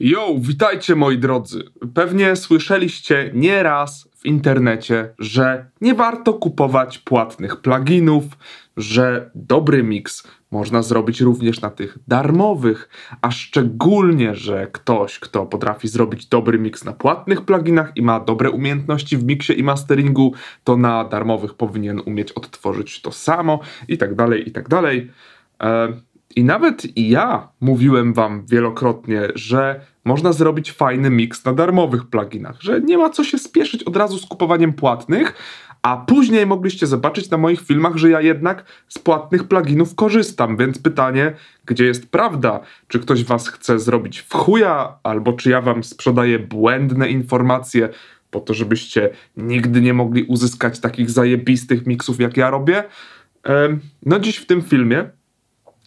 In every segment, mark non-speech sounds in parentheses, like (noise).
Yo, witajcie moi drodzy. Pewnie słyszeliście nieraz w internecie, że nie warto kupować płatnych pluginów, że dobry miks można zrobić również na tych darmowych, a szczególnie, że ktoś, kto potrafi zrobić dobry miks na płatnych pluginach i ma dobre umiejętności w miksie i masteringu, to na darmowych powinien umieć odtworzyć to samo i tak dalej, i tak dalej. E, i nawet ja mówiłem wam wielokrotnie, że można zrobić fajny miks na darmowych pluginach, że nie ma co się spieszyć od razu z kupowaniem płatnych, a później mogliście zobaczyć na moich filmach, że ja jednak z płatnych pluginów korzystam, więc pytanie, gdzie jest prawda? Czy ktoś was chce zrobić w chuja, albo czy ja wam sprzedaję błędne informacje po to, żebyście nigdy nie mogli uzyskać takich zajebistych miksów, jak ja robię? No dziś w tym filmie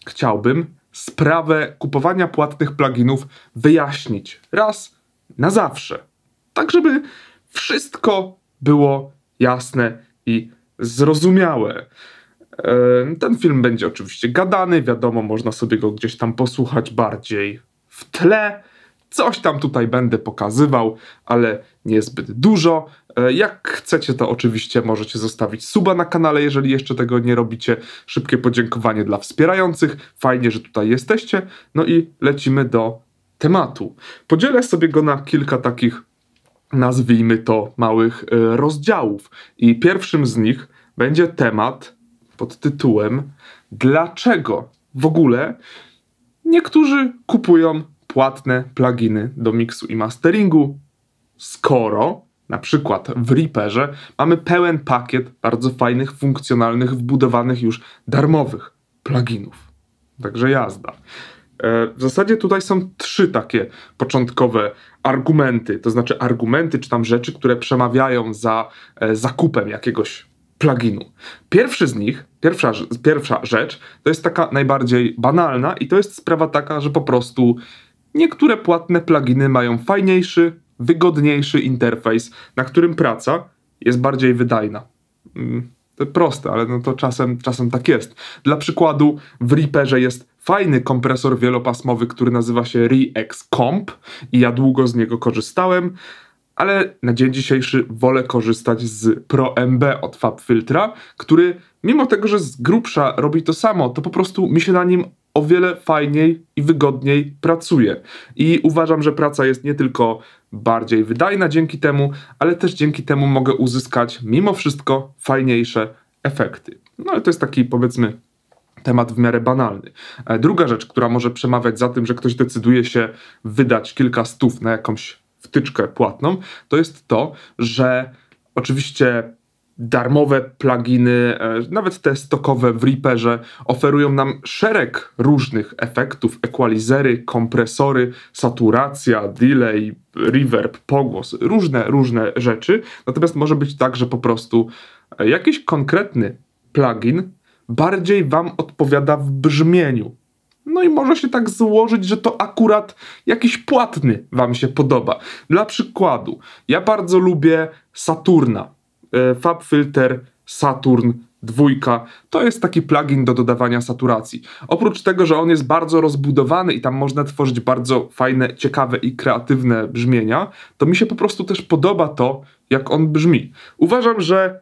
chciałbym sprawę kupowania płatnych pluginów wyjaśnić raz na zawsze. Tak, żeby wszystko było jasne i zrozumiałe. Ten film będzie oczywiście gadany, wiadomo, można sobie go gdzieś tam posłuchać bardziej w tle. Coś tam tutaj będę pokazywał, ale niezbyt dużo. E, jak chcecie, to oczywiście możecie zostawić suba na kanale, jeżeli jeszcze tego nie robicie. Szybkie podziękowanie dla wspierających. Fajnie, że tutaj jesteście. No i lecimy do tematu. Podzielę sobie go na kilka takich, nazwijmy to, małych e, rozdziałów. I pierwszym z nich będzie temat pod tytułem Dlaczego w ogóle niektórzy kupują płatne pluginy do miksu i masteringu, skoro na przykład w Reaperze mamy pełen pakiet bardzo fajnych, funkcjonalnych, wbudowanych już darmowych pluginów. Także jazda. E, w zasadzie tutaj są trzy takie początkowe argumenty, to znaczy argumenty czy tam rzeczy, które przemawiają za e, zakupem jakiegoś pluginu. Pierwszy z nich, pierwsza, pierwsza rzecz, to jest taka najbardziej banalna i to jest sprawa taka, że po prostu niektóre płatne pluginy mają fajniejszy, wygodniejszy interfejs, na którym praca jest bardziej wydajna. Mm, to proste, ale no to czasem, czasem tak jest. Dla przykładu w Reaperze jest fajny kompresor wielopasmowy, który nazywa się ReX Comp i ja długo z niego korzystałem, ale na dzień dzisiejszy wolę korzystać z ProMB od FabFiltra, który mimo tego, że z grubsza robi to samo, to po prostu mi się na nim o wiele fajniej i wygodniej pracuje. I uważam, że praca jest nie tylko bardziej wydajna dzięki temu, ale też dzięki temu mogę uzyskać mimo wszystko fajniejsze efekty. No ale to jest taki powiedzmy temat w miarę banalny. E, druga rzecz, która może przemawiać za tym, że ktoś decyduje się wydać kilka stów na jakąś wtyczkę płatną, to jest to, że oczywiście darmowe pluginy, e, nawet te stokowe w Reaperze oferują nam szereg różnych efektów, equalizery, kompresory, saturacja, delay, reverb, pogłos, różne, różne rzeczy. Natomiast może być tak, że po prostu e, jakiś konkretny plugin bardziej wam odpowiada w brzmieniu. No i może się tak złożyć, że to akurat jakiś płatny wam się podoba. Dla przykładu, ja bardzo lubię Saturna FabFilter Saturn dwójka to jest taki plugin do dodawania saturacji. Oprócz tego, że on jest bardzo rozbudowany i tam można tworzyć bardzo fajne, ciekawe i kreatywne brzmienia, to mi się po prostu też podoba to, jak on brzmi. Uważam, że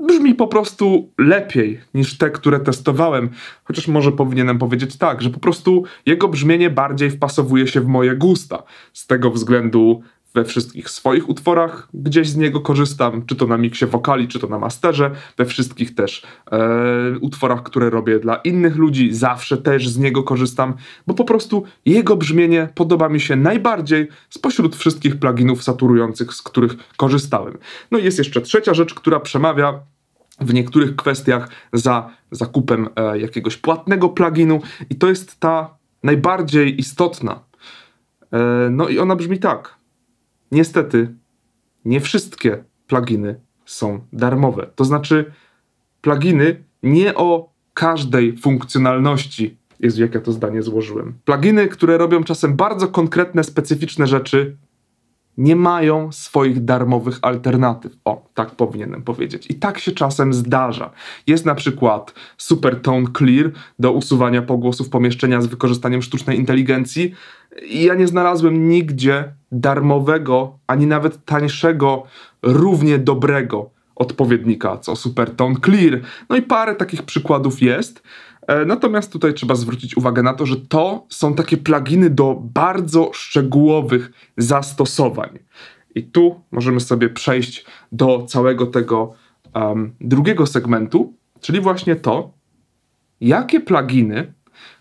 brzmi po prostu lepiej niż te, które testowałem, chociaż może powinienem powiedzieć tak, że po prostu jego brzmienie bardziej wpasowuje się w moje gusta. Z tego względu we wszystkich swoich utworach gdzieś z niego korzystam, czy to na miksie wokali, czy to na masterze, we wszystkich też e, utworach, które robię dla innych ludzi, zawsze też z niego korzystam, bo po prostu jego brzmienie podoba mi się najbardziej spośród wszystkich pluginów saturujących, z których korzystałem. No i jest jeszcze trzecia rzecz, która przemawia w niektórych kwestiach za zakupem e, jakiegoś płatnego pluginu i to jest ta najbardziej istotna. E, no i ona brzmi tak. Niestety, nie wszystkie pluginy są darmowe. To znaczy, pluginy nie o każdej funkcjonalności. Jezu, jak ja to zdanie złożyłem. Pluginy, które robią czasem bardzo konkretne, specyficzne rzeczy, nie mają swoich darmowych alternatyw. O, tak powinienem powiedzieć. I tak się czasem zdarza. Jest na przykład Super Tone Clear do usuwania pogłosów pomieszczenia z wykorzystaniem sztucznej inteligencji. I ja nie znalazłem nigdzie darmowego, ani nawet tańszego, równie dobrego odpowiednika co Super Tone Clear. No i parę takich przykładów jest. E, natomiast tutaj trzeba zwrócić uwagę na to, że to są takie pluginy do bardzo szczegółowych zastosowań. I tu możemy sobie przejść do całego tego um, drugiego segmentu, czyli właśnie to, jakie pluginy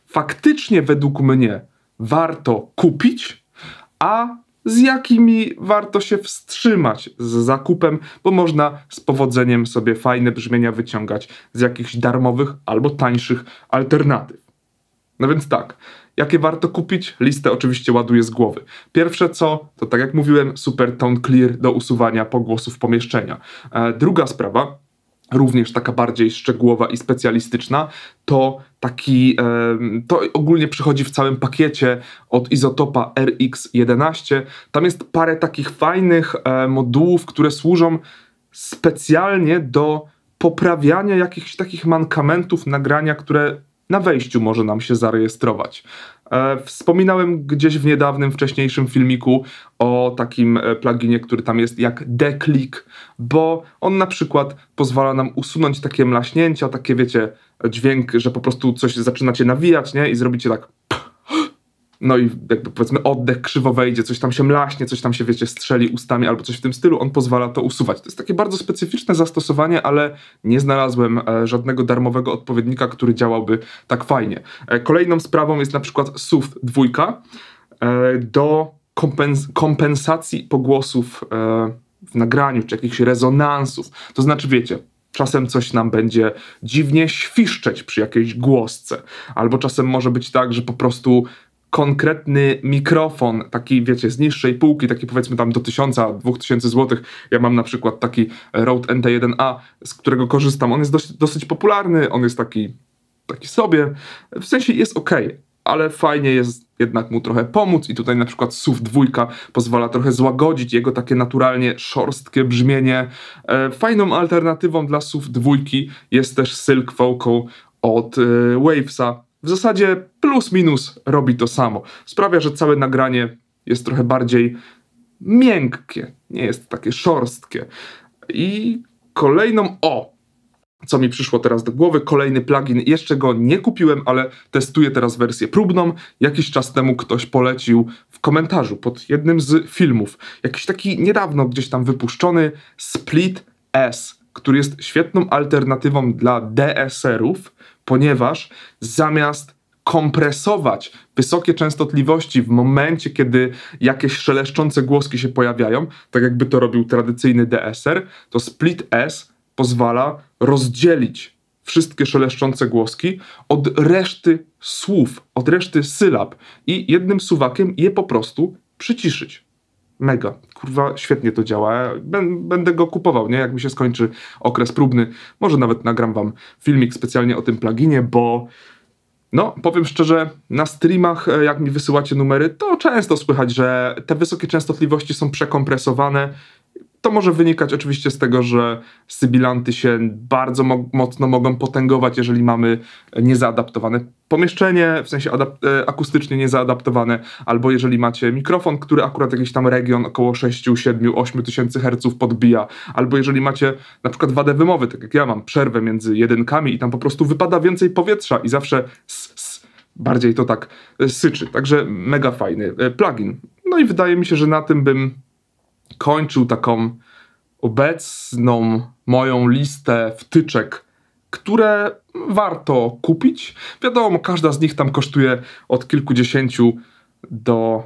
faktycznie według mnie warto kupić, a z jakimi warto się wstrzymać z zakupem, bo można z powodzeniem sobie fajne brzmienia wyciągać z jakichś darmowych albo tańszych alternatyw. No więc tak, jakie warto kupić? Listę oczywiście ładuję z głowy. Pierwsze co, to tak jak mówiłem, Super Tone Clear do usuwania pogłosów pomieszczenia. E, druga sprawa, również taka bardziej szczegółowa i specjalistyczna, to taki, to ogólnie przychodzi w całym pakiecie od Izotopa RX11. Tam jest parę takich fajnych e, modułów, które służą specjalnie do poprawiania jakichś takich mankamentów nagrania, które na wejściu może nam się zarejestrować. E, wspominałem gdzieś w niedawnym, wcześniejszym filmiku o takim e, pluginie, który tam jest jak Declick, bo on na przykład pozwala nam usunąć takie mlaśnięcia, takie wiecie, dźwięk, że po prostu coś zaczynacie nawijać, nie? I zrobicie tak no i jakby powiedzmy oddech krzywo wejdzie, coś tam się mlaśnie, coś tam się, wiecie, strzeli ustami albo coś w tym stylu, on pozwala to usuwać. To jest takie bardzo specyficzne zastosowanie, ale nie znalazłem e, żadnego darmowego odpowiednika, który działałby tak fajnie. E, kolejną sprawą jest na przykład SUV 2 e, do kompens kompensacji pogłosów w nagraniu, czy jakichś rezonansów. To znaczy, wiecie, Czasem coś nam będzie dziwnie świszczeć przy jakiejś głosce, albo czasem może być tak, że po prostu konkretny mikrofon, taki wiecie, z niższej półki, taki powiedzmy tam do 1000, 2000 zł. Ja mam na przykład taki Rode NT1A, z którego korzystam. On jest dosyć, dosyć popularny, on jest taki, taki sobie, w sensie jest ok, ale fajnie jest jednak mu trochę pomóc i tutaj na przykład SUV 2 pozwala trochę złagodzić jego takie naturalnie szorstkie brzmienie. E, fajną alternatywą dla SUV 2 jest też Silk Vocal od e, Wavesa, w zasadzie plus minus robi to samo. Sprawia, że całe nagranie jest trochę bardziej miękkie, nie jest takie szorstkie. I kolejną, o, co mi przyszło teraz do głowy, kolejny plugin, jeszcze go nie kupiłem, ale testuję teraz wersję próbną. Jakiś czas temu ktoś polecił w komentarzu pod jednym z filmów, jakiś taki niedawno gdzieś tam wypuszczony Split S, który jest świetną alternatywą dla DSR-ów, ponieważ zamiast kompresować wysokie częstotliwości w momencie, kiedy jakieś szeleszczące głoski się pojawiają, tak jakby to robił tradycyjny DSR, to Split S pozwala rozdzielić wszystkie szeleszczące głoski od reszty słów, od reszty sylab i jednym suwakiem je po prostu przyciszyć. Mega. Kurwa, świetnie to działa. Będę go kupował, nie? Jak mi się skończy okres próbny. Może nawet nagram wam filmik specjalnie o tym pluginie, bo no, powiem szczerze, na streamach, e, jak mi wysyłacie numery, to często słychać, że te wysokie częstotliwości są przekompresowane to może wynikać oczywiście z tego, że sybilanty się bardzo mo mocno mogą potęgować, jeżeli mamy niezaadaptowane pomieszczenie, w sensie e, akustycznie niezaadaptowane, albo jeżeli macie mikrofon, który akurat jakiś tam region około 6, 7, 8 tysięcy herców podbija, albo jeżeli macie na przykład wadę wymowy, tak jak ja mam, przerwę między jedynkami i tam po prostu wypada więcej powietrza i zawsze s, s, bardziej to tak syczy. Także mega fajny e, plugin. No i wydaje mi się, że na tym bym kończył taką obecną moją listę wtyczek, które warto kupić. Wiadomo, każda z nich tam kosztuje od kilkudziesięciu do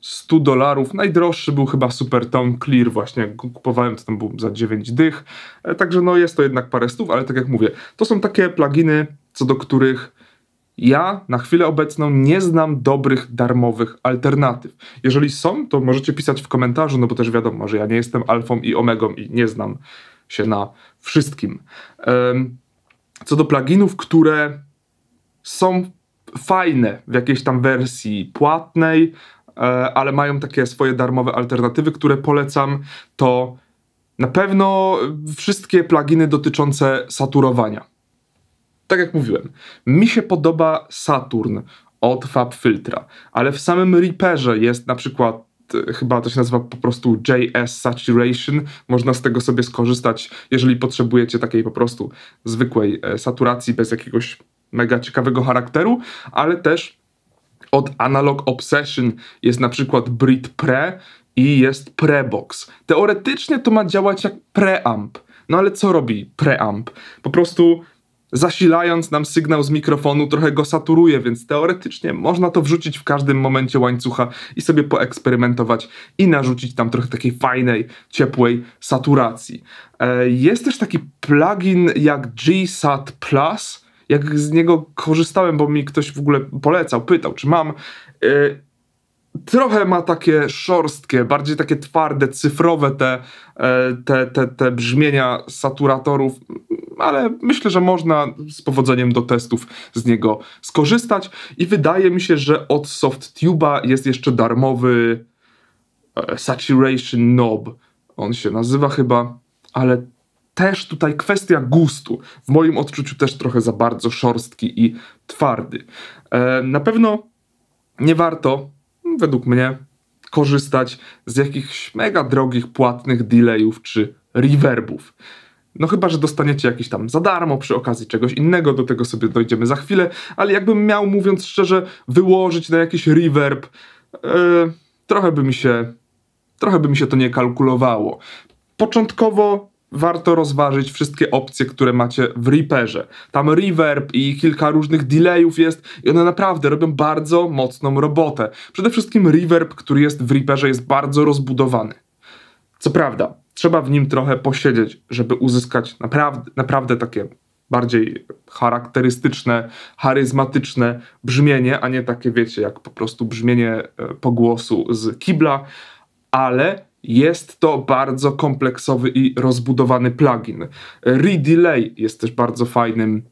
100 dolarów. Najdroższy był chyba Super Tone Clear, właśnie kupowałem, to tam był za 9 dych. E, także no jest to jednak parę stów, ale tak jak mówię, to są takie pluginy, co do których ja na chwilę obecną nie znam dobrych, darmowych alternatyw. Jeżeli są, to możecie pisać w komentarzu, no bo też wiadomo, że ja nie jestem alfą i omegą i nie znam się na wszystkim. Co do pluginów, które są fajne w jakiejś tam wersji płatnej, ale mają takie swoje darmowe alternatywy, które polecam. To na pewno wszystkie pluginy dotyczące saturowania. Tak jak mówiłem, mi się podoba Saturn od FabFiltra, ale w samym Reaperze jest na przykład e, chyba to się nazywa po prostu JS Saturation. Można z tego sobie skorzystać, jeżeli potrzebujecie takiej po prostu zwykłej e, saturacji bez jakiegoś mega ciekawego charakteru, ale też od Analog Obsession jest na przykład Brit Pre i jest Prebox. Teoretycznie to ma działać jak preamp. No ale co robi preamp? Po prostu zasilając nam sygnał z mikrofonu, trochę go saturuje, więc teoretycznie można to wrzucić w każdym momencie łańcucha i sobie poeksperymentować i narzucić tam trochę takiej fajnej, ciepłej saturacji. E, jest też taki plugin jak GSAT Plus. Jak z niego korzystałem, bo mi ktoś w ogóle polecał, pytał, czy mam. E, trochę ma takie szorstkie, bardziej takie twarde, cyfrowe te, e, te, te, te brzmienia saturatorów, ale myślę, że można z powodzeniem do testów z niego skorzystać i wydaje mi się, że od SoftTube'a jest jeszcze darmowy e, Saturation Knob, on się nazywa chyba, ale też tutaj kwestia gustu. W moim odczuciu też trochę za bardzo szorstki i twardy. E, na pewno nie warto według mnie, korzystać z jakichś mega drogich, płatnych delayów czy reverbów. No chyba, że dostaniecie jakiś tam za darmo przy okazji czegoś innego, do tego sobie dojdziemy za chwilę, ale jakbym miał, mówiąc szczerze, wyłożyć na jakiś reverb, yy, trochę by mi się, trochę by mi się to nie kalkulowało. Początkowo warto rozważyć wszystkie opcje, które macie w Reaperze. Tam reverb i kilka różnych delayów jest i one naprawdę robią bardzo mocną robotę. Przede wszystkim reverb, który jest w Reaperze jest bardzo rozbudowany. Co prawda, trzeba w nim trochę posiedzieć, żeby uzyskać naprawdę, naprawdę takie bardziej charakterystyczne, charyzmatyczne brzmienie, a nie takie, wiecie, jak po prostu brzmienie e, pogłosu z kibla, ale jest to bardzo kompleksowy i rozbudowany plugin. Redelay jest też bardzo fajnym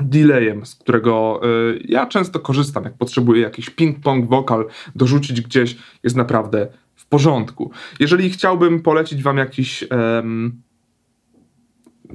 delayem, z którego y, ja często korzystam, jak potrzebuję jakiś ping-pong wokal dorzucić gdzieś, jest naprawdę porządku. Jeżeli chciałbym polecić wam jakiś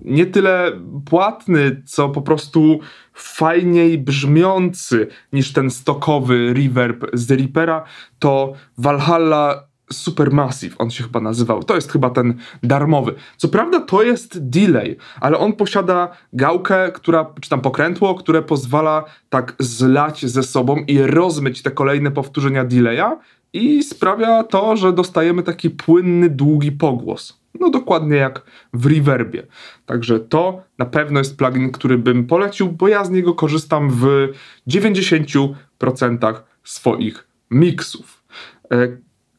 nie tyle płatny, co po prostu fajniej brzmiący niż ten stokowy reverb z Reapera, to Valhalla Supermassive, on się chyba nazywał. To jest chyba ten darmowy. Co prawda to jest delay, ale on posiada gałkę, która, czy tam pokrętło, które pozwala tak zlać ze sobą i rozmyć te kolejne powtórzenia delaya i sprawia to, że dostajemy taki płynny, długi pogłos. No dokładnie jak w reverbie. Także to na pewno jest plugin, który bym polecił, bo ja z niego korzystam w 90% swoich miksów. E,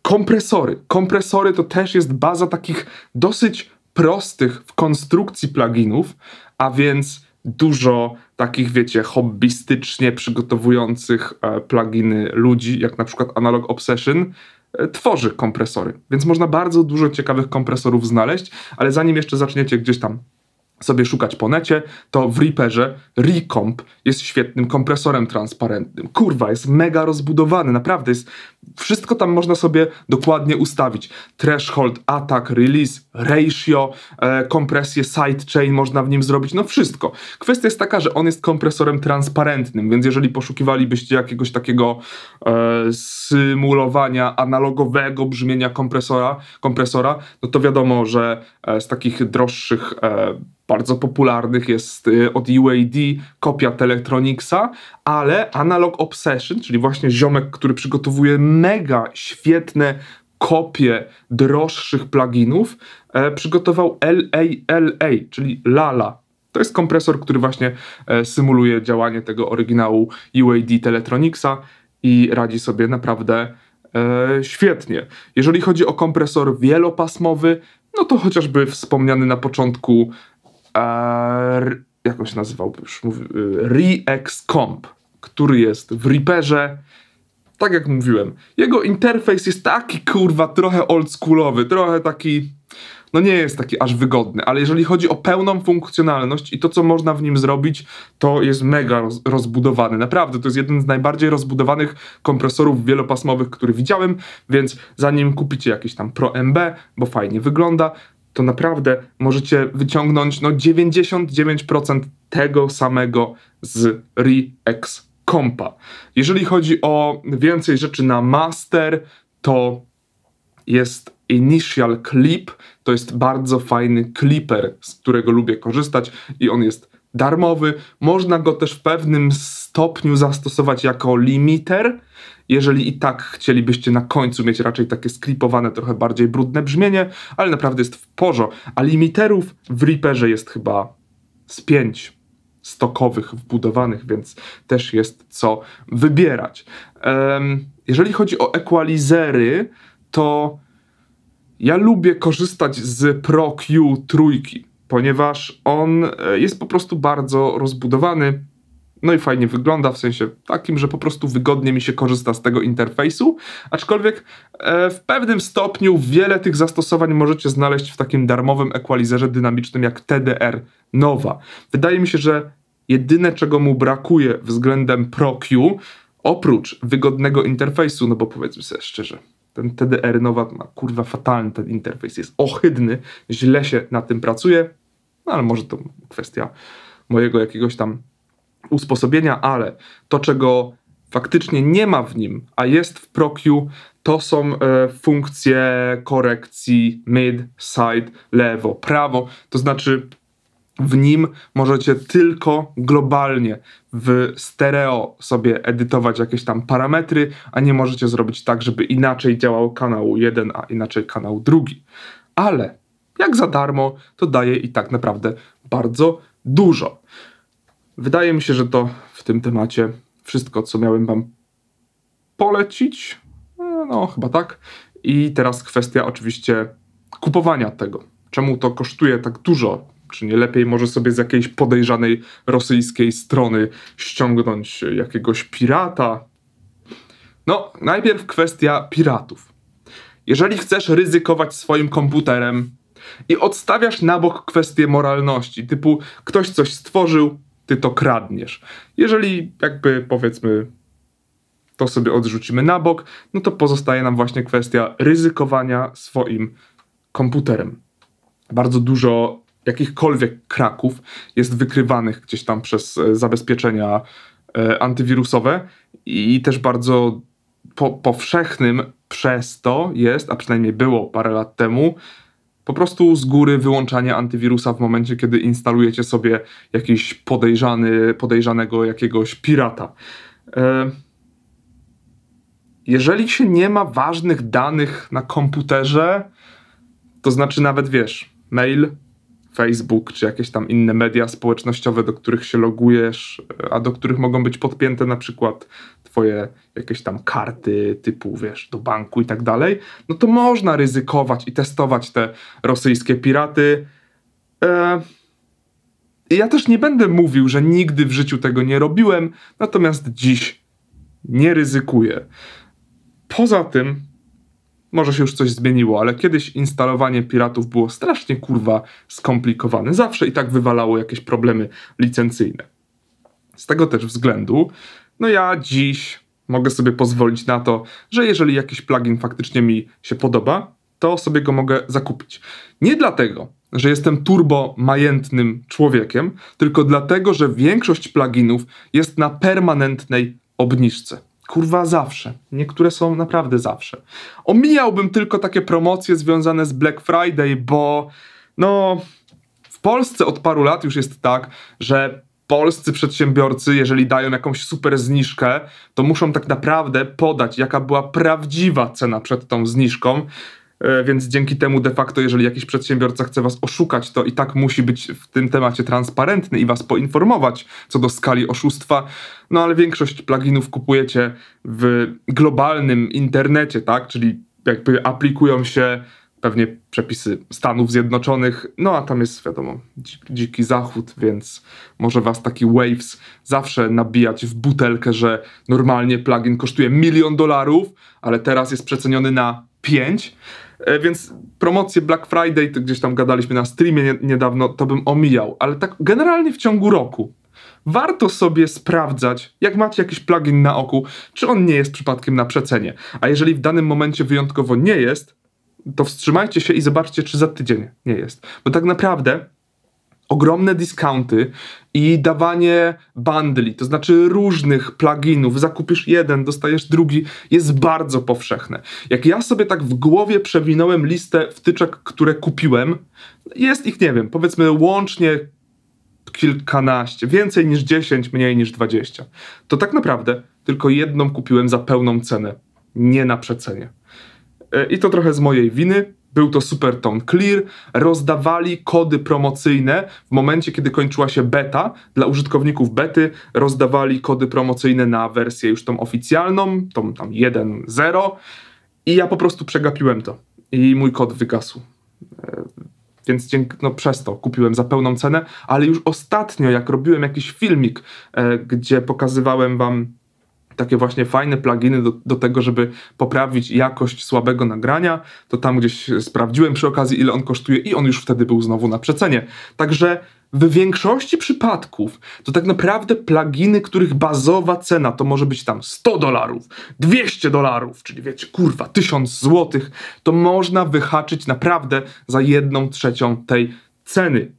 Kompresory. Kompresory to też jest baza takich dosyć prostych w konstrukcji pluginów, a więc dużo takich, wiecie, hobbystycznie przygotowujących e, pluginy ludzi, jak na przykład Analog Obsession, e, tworzy kompresory. Więc można bardzo dużo ciekawych kompresorów znaleźć, ale zanim jeszcze zaczniecie gdzieś tam sobie szukać po necie, to w Reaperze Recomp jest świetnym kompresorem transparentnym. Kurwa, jest mega rozbudowany, naprawdę jest wszystko tam można sobie dokładnie ustawić. Threshold, attack, release, ratio, e, kompresję sidechain można w nim zrobić, no wszystko. Kwestia jest taka, że on jest kompresorem transparentnym, więc jeżeli poszukiwalibyście jakiegoś takiego e, symulowania analogowego brzmienia kompresora, kompresora, no to wiadomo, że e, z takich droższych e, bardzo popularnych jest y, od UAD kopia Telectronicsa, ale Analog Obsession, czyli właśnie ziomek, który przygotowuje mega świetne kopie droższych pluginów, e, przygotował LALA, czyli Lala. To jest kompresor, który właśnie e, symuluje działanie tego oryginału UAD Telectronicsa i radzi sobie naprawdę e, świetnie. Jeżeli chodzi o kompresor wielopasmowy, no to chociażby wspomniany na początku jak on się nazywał już, y, Rex Comp, który jest w Reaperze tak jak mówiłem, jego interfejs jest taki kurwa trochę oldschoolowy, trochę taki no nie jest taki aż wygodny, ale jeżeli chodzi o pełną funkcjonalność i to, co można w nim zrobić, to jest mega roz, rozbudowany. Naprawdę, to jest jeden z najbardziej rozbudowanych kompresorów wielopasmowych, który widziałem, więc zanim kupicie jakiś tam Pro MB, bo fajnie wygląda, to naprawdę możecie wyciągnąć no 99% tego samego z ReX Compa. Jeżeli chodzi o więcej rzeczy na master, to jest Initial Clip. To jest bardzo fajny clipper, z którego lubię korzystać i on jest darmowy. Można go też w pewnym stopniu zastosować jako limiter, jeżeli i tak chcielibyście na końcu mieć raczej takie sklipowane, trochę bardziej brudne brzmienie, ale naprawdę jest w porzo. A limiterów w Reaperze jest chyba z pięć stokowych wbudowanych, więc też jest co wybierać. Um, jeżeli chodzi o equalizery, to ja lubię korzystać z Pro Q trójki, ponieważ on e, jest po prostu bardzo rozbudowany. No i fajnie wygląda, w sensie takim, że po prostu wygodnie mi się korzysta z tego interfejsu, aczkolwiek e, w pewnym stopniu wiele tych zastosowań możecie znaleźć w takim darmowym equalizerze dynamicznym jak TDR Nova. Wydaje mi się, że jedyne czego mu brakuje względem ProQ, oprócz wygodnego interfejsu, no bo powiedzmy sobie szczerze, ten TDR Nowa ma kurwa fatalny ten interfejs, jest ohydny, źle się na tym pracuje, no ale może to kwestia mojego jakiegoś tam usposobienia, ale to czego faktycznie nie ma w nim, a jest w ProQ, to są e, funkcje korekcji mid, side, lewo, prawo, to znaczy w nim możecie tylko globalnie w stereo sobie edytować jakieś tam parametry, a nie możecie zrobić tak, żeby inaczej działał kanał jeden, a inaczej kanał drugi. Ale jak za darmo, to daje i tak naprawdę bardzo dużo. Wydaje mi się, że to w tym temacie wszystko, co miałem Wam polecić. No, no chyba tak. I teraz kwestia oczywiście kupowania tego. Czemu to kosztuje tak dużo? Czy nie lepiej może sobie z jakiejś podejrzanej rosyjskiej strony ściągnąć jakiegoś pirata? No, najpierw kwestia piratów. Jeżeli chcesz ryzykować swoim komputerem i odstawiasz na bok kwestię moralności, typu ktoś coś stworzył, ty to kradniesz. Jeżeli jakby powiedzmy to sobie odrzucimy na bok, no to pozostaje nam właśnie kwestia ryzykowania swoim komputerem. Bardzo dużo jakichkolwiek kraków jest wykrywanych gdzieś tam przez e, zabezpieczenia e, antywirusowe i też bardzo po, powszechnym przez to jest, a przynajmniej było parę lat temu, po prostu z góry wyłączanie antywirusa w momencie, kiedy instalujecie sobie jakiś podejrzany, podejrzanego jakiegoś pirata. E, jeżeli się nie ma ważnych danych na komputerze, to znaczy nawet wiesz, mail, Facebook czy jakieś tam inne media społecznościowe, do których się logujesz, a do których mogą być podpięte na przykład twoje jakieś tam karty typu, wiesz, do banku i tak dalej, no to można ryzykować i testować te rosyjskie piraty. E, ja też nie będę mówił, że nigdy w życiu tego nie robiłem, natomiast dziś nie ryzykuję. Poza tym może się już coś zmieniło, ale kiedyś instalowanie piratów było strasznie kurwa skomplikowane. Zawsze i tak wywalało jakieś problemy licencyjne. Z tego też względu, no ja dziś mogę sobie pozwolić na to, że jeżeli jakiś plugin faktycznie mi się podoba, to sobie go mogę zakupić. Nie dlatego, że jestem turbo majętnym człowiekiem, tylko dlatego, że większość pluginów jest na permanentnej obniżce. Kurwa zawsze. Niektóre są naprawdę zawsze. Omijałbym tylko takie promocje związane z Black Friday, bo no w Polsce od paru lat już jest tak, że polscy przedsiębiorcy, jeżeli dają jakąś super zniżkę, to muszą tak naprawdę podać, jaka była prawdziwa cena przed tą zniżką. E, więc dzięki temu de facto, jeżeli jakiś przedsiębiorca chce was oszukać, to i tak musi być w tym temacie transparentny i was poinformować co do skali oszustwa. No ale większość pluginów kupujecie w globalnym internecie, tak? Czyli jakby aplikują się pewnie przepisy Stanów Zjednoczonych, no a tam jest wiadomo dziki zachód, więc może was taki Waves zawsze nabijać w butelkę, że normalnie plugin kosztuje milion dolarów, ale teraz jest przeceniony na 5. E, więc promocję Black Friday, to gdzieś tam gadaliśmy na streamie niedawno, to bym omijał, ale tak generalnie w ciągu roku warto sobie sprawdzać, jak macie jakiś plugin na oku, czy on nie jest przypadkiem na przecenie. A jeżeli w danym momencie wyjątkowo nie jest, to wstrzymajcie się i zobaczcie, czy za tydzień nie jest. Bo tak naprawdę ogromne discounty i dawanie bundli, to znaczy różnych pluginów, zakupisz jeden, dostajesz drugi, jest bardzo powszechne. Jak ja sobie tak w głowie przewinąłem listę wtyczek, które kupiłem, jest ich, nie wiem, powiedzmy łącznie kilkanaście, więcej niż 10, mniej niż 20. To tak naprawdę tylko jedną kupiłem za pełną cenę, nie na przecenie. E, I to trochę z mojej winy. Był to Supertone Clear. Rozdawali kody promocyjne w momencie, kiedy kończyła się beta. Dla użytkowników bety rozdawali kody promocyjne na wersję już tą oficjalną, tą tam 1.0 i ja po prostu przegapiłem to i mój kod wygasł. E, więc dzięki, no przez to kupiłem za pełną cenę, ale już ostatnio, jak robiłem jakiś filmik, e, gdzie pokazywałem wam takie właśnie fajne pluginy do, do tego, żeby poprawić jakość słabego nagrania, to tam gdzieś sprawdziłem przy okazji, ile on kosztuje i on już wtedy był znowu na przecenie. Także w większości przypadków to tak naprawdę pluginy, których bazowa cena to może być tam 100 dolarów, 200 dolarów, czyli wiecie, kurwa, 1000 złotych, to można wyhaczyć naprawdę za jedną trzecią tej ceny.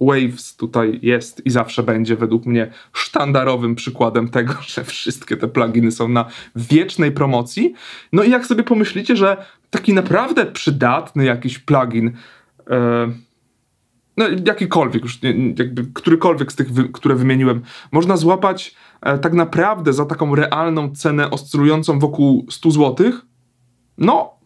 Waves tutaj jest i zawsze będzie według mnie sztandarowym przykładem tego, (laughs) że wszystkie te pluginy są na wiecznej promocji. No i jak sobie pomyślicie, że taki naprawdę przydatny jakiś plugin, e, no jakikolwiek już, jakby którykolwiek z tych, wy, które wymieniłem, można złapać e, tak naprawdę za taką realną cenę oscylującą wokół 100 zł, no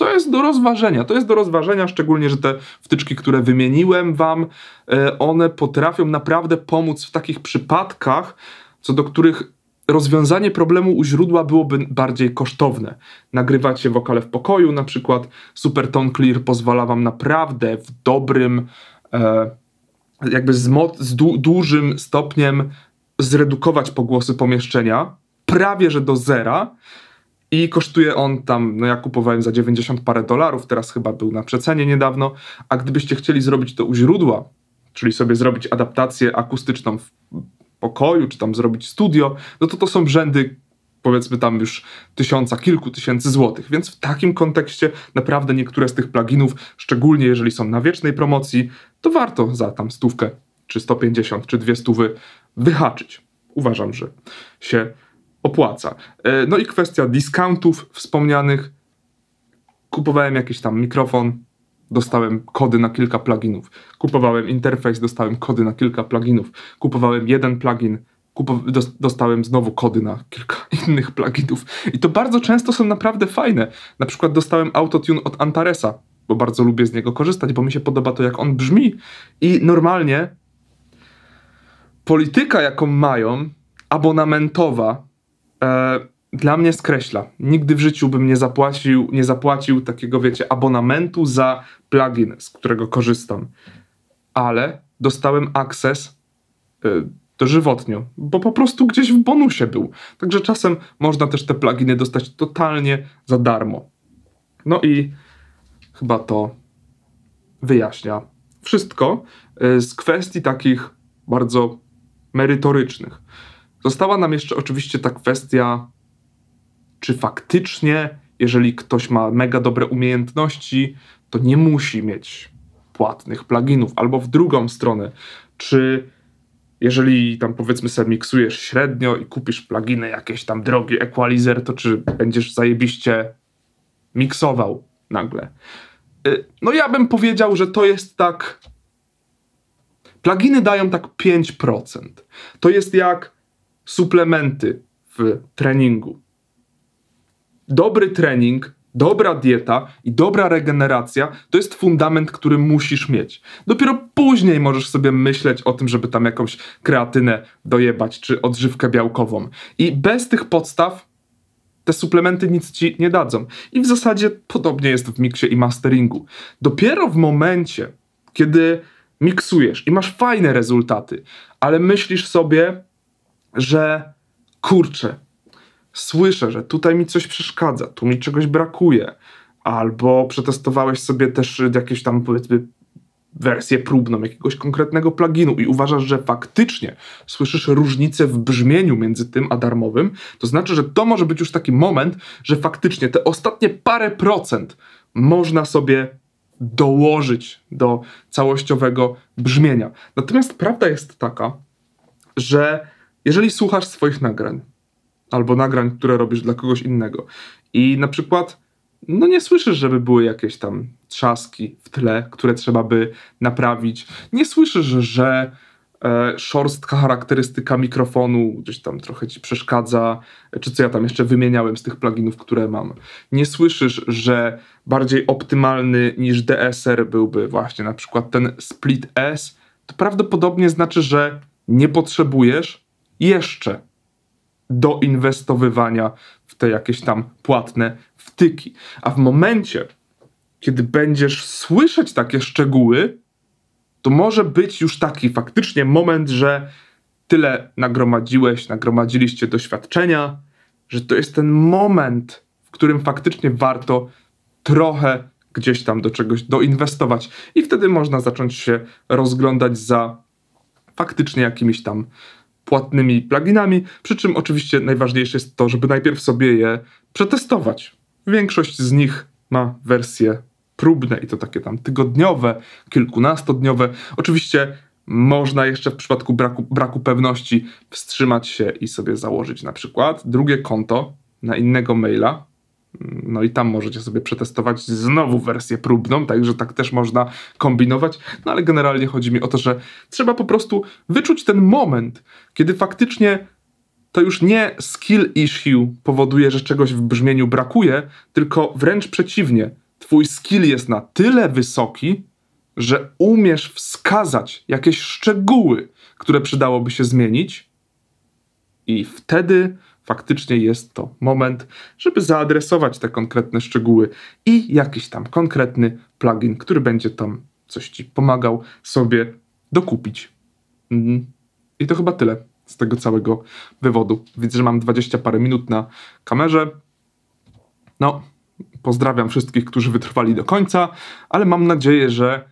to jest do rozważenia. To jest do rozważenia, szczególnie, że te wtyczki, które wymieniłem wam, e, one potrafią naprawdę pomóc w takich przypadkach, co do których rozwiązanie problemu u źródła byłoby bardziej kosztowne. Nagrywacie wokale w pokoju, na przykład Supertone Clear pozwala wam naprawdę w dobrym, e, jakby z, z du dużym stopniem zredukować pogłosy pomieszczenia, prawie że do zera, i kosztuje on tam, no ja kupowałem za 90 parę dolarów, teraz chyba był na przecenie niedawno, a gdybyście chcieli zrobić to u źródła, czyli sobie zrobić adaptację akustyczną w pokoju, czy tam zrobić studio, no to to są rzędy powiedzmy tam już tysiąca, kilku tysięcy złotych. Więc w takim kontekście naprawdę niektóre z tych pluginów, szczególnie jeżeli są na wiecznej promocji, to warto za tam stówkę, czy 150, czy dwie stówy wyhaczyć. Uważam, że się opłaca. E, no i kwestia discountów wspomnianych. Kupowałem jakiś tam mikrofon, dostałem kody na kilka pluginów. Kupowałem interfejs, dostałem kody na kilka pluginów. Kupowałem jeden plugin, dostałem znowu kody na kilka (laughs) innych pluginów. I to bardzo często są naprawdę fajne. Na przykład dostałem autotune od Antaresa, bo bardzo lubię z niego korzystać, bo mi się podoba to, jak on brzmi. I normalnie polityka, jaką mają, abonamentowa, e, dla mnie skreśla. Nigdy w życiu bym nie zapłacił, nie zapłacił takiego, wiecie, abonamentu za plugin, z którego korzystam. Ale dostałem akces y, dożywotnio, bo po prostu gdzieś w bonusie był. Także czasem można też te pluginy dostać totalnie za darmo. No i chyba to wyjaśnia wszystko y, z kwestii takich bardzo merytorycznych. Została nam jeszcze oczywiście ta kwestia czy faktycznie, jeżeli ktoś ma mega dobre umiejętności, to nie musi mieć płatnych pluginów, albo w drugą stronę, czy jeżeli tam powiedzmy sobie miksujesz średnio i kupisz pluginy jakieś tam drogi equalizer, to czy będziesz zajebiście miksował nagle? Y, no ja bym powiedział, że to jest tak... Pluginy dają tak 5%. To jest jak suplementy w treningu dobry trening, dobra dieta i dobra regeneracja to jest fundament, który musisz mieć. Dopiero później możesz sobie myśleć o tym, żeby tam jakąś kreatynę dojebać czy odżywkę białkową. I bez tych podstaw te suplementy nic ci nie dadzą. I w zasadzie podobnie jest w miksie i masteringu. Dopiero w momencie, kiedy miksujesz i masz fajne rezultaty, ale myślisz sobie, że kurczę, słyszę, że tutaj mi coś przeszkadza, tu mi czegoś brakuje, albo przetestowałeś sobie też jakieś tam powiedzmy wersję próbną jakiegoś konkretnego pluginu i uważasz, że faktycznie słyszysz różnicę w brzmieniu między tym a darmowym, to znaczy, że to może być już taki moment, że faktycznie te ostatnie parę procent można sobie dołożyć do całościowego brzmienia. Natomiast prawda jest taka, że jeżeli słuchasz swoich nagrań albo nagrań, które robisz dla kogoś innego i na przykład no nie słyszysz, żeby były jakieś tam trzaski w tle, które trzeba by naprawić. Nie słyszysz, że e, szorstka charakterystyka mikrofonu gdzieś tam trochę ci przeszkadza, czy co ja tam jeszcze wymieniałem z tych pluginów, które mam. Nie słyszysz, że bardziej optymalny niż DSR byłby właśnie na przykład ten Split S, to prawdopodobnie znaczy, że nie potrzebujesz jeszcze doinwestowywania w te jakieś tam płatne wtyki. A w momencie, kiedy będziesz słyszeć takie szczegóły, to może być już taki faktycznie moment, że tyle nagromadziłeś, nagromadziliście doświadczenia, że to jest ten moment, w którym faktycznie warto trochę gdzieś tam do czegoś doinwestować. I wtedy można zacząć się rozglądać za faktycznie jakimiś tam płatnymi pluginami, przy czym oczywiście najważniejsze jest to, żeby najpierw sobie je przetestować. Większość z nich ma wersje próbne i to takie tam tygodniowe, kilkunastodniowe. Oczywiście można jeszcze w przypadku braku, braku pewności wstrzymać się i sobie założyć na przykład drugie konto na innego maila, no i tam możecie sobie przetestować znowu wersję próbną, także tak też można kombinować. No ale generalnie chodzi mi o to, że trzeba po prostu wyczuć ten moment, kiedy faktycznie to już nie skill issue powoduje, że czegoś w brzmieniu brakuje, tylko wręcz przeciwnie. Twój skill jest na tyle wysoki, że umiesz wskazać jakieś szczegóły, które przydałoby się zmienić, i wtedy faktycznie jest to moment, żeby zaadresować te konkretne szczegóły i jakiś tam konkretny plugin, który będzie tam coś ci pomagał sobie dokupić. Mhm. I to chyba tyle z tego całego wywodu. Widzę, że mam 20 parę minut na kamerze. No, pozdrawiam wszystkich, którzy wytrwali do końca, ale mam nadzieję, że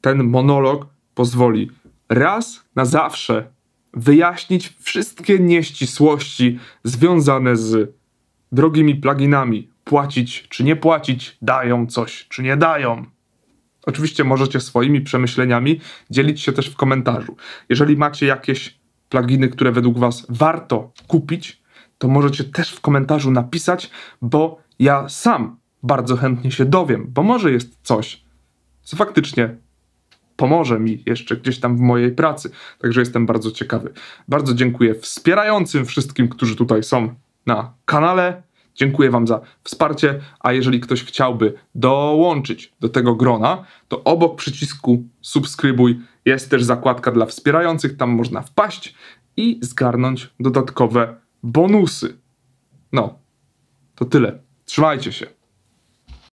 ten monolog pozwoli raz na zawsze wyjaśnić wszystkie nieścisłości związane z drogimi pluginami. Płacić czy nie płacić, dają coś czy nie dają. Oczywiście możecie swoimi przemyśleniami dzielić się też w komentarzu. Jeżeli macie jakieś pluginy, które według Was warto kupić, to możecie też w komentarzu napisać, bo ja sam bardzo chętnie się dowiem, bo może jest coś, co faktycznie pomoże mi jeszcze gdzieś tam w mojej pracy. Także jestem bardzo ciekawy. Bardzo dziękuję wspierającym wszystkim, którzy tutaj są na kanale. Dziękuję Wam za wsparcie, a jeżeli ktoś chciałby dołączyć do tego grona, to obok przycisku subskrybuj jest też zakładka dla wspierających, tam można wpaść i zgarnąć dodatkowe bonusy. No, to tyle. Trzymajcie się.